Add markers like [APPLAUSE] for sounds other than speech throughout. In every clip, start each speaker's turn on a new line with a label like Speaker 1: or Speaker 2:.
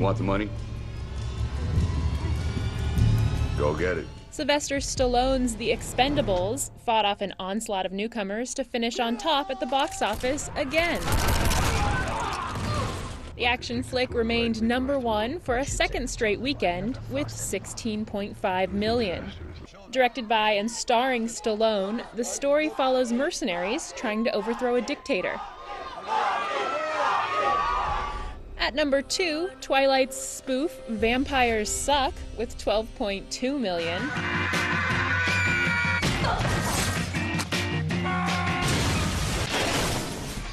Speaker 1: You want the money? Go get it.
Speaker 2: Sylvester Stallone's The Expendables fought off an onslaught of newcomers to finish on top at the box office again. The action flick remained number one for a second straight weekend with 16.5 million. Directed by and starring Stallone, the story follows mercenaries trying to overthrow a dictator. At number two, Twilight's spoof Vampires Suck with 12.2 million.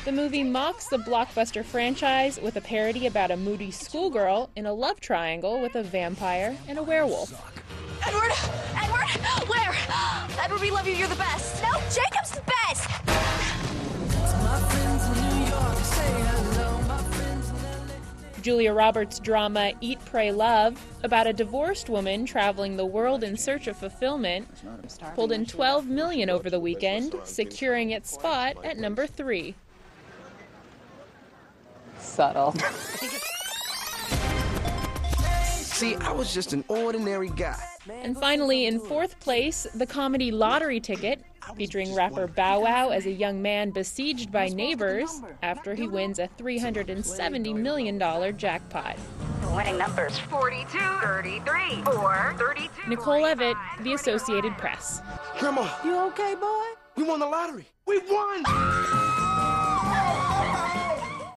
Speaker 2: The movie mocks the blockbuster franchise with a parody about a moody schoolgirl in a love triangle with a vampire and a werewolf.
Speaker 3: Edward! Edward! Where? [GASPS] Edward, we love you. You're the best. No, Jacob's the best!
Speaker 2: Julia Roberts' drama Eat, Pray, Love, about a divorced woman traveling the world in search of fulfillment, pulled in 12 million over the weekend, securing its spot at number three.
Speaker 4: Subtle.
Speaker 5: See, I was just an ordinary guy.
Speaker 2: And finally, in fourth place, the comedy Lottery Ticket, featuring rapper Bow Wow as a young man besieged by neighbors after he wins a $370 million jackpot.
Speaker 3: Winning numbers 42, 33, 4, 32.
Speaker 2: Nicole Evatt, The Associated Press.
Speaker 5: Grandma,
Speaker 4: You okay, boy?
Speaker 5: we won the lottery. We won!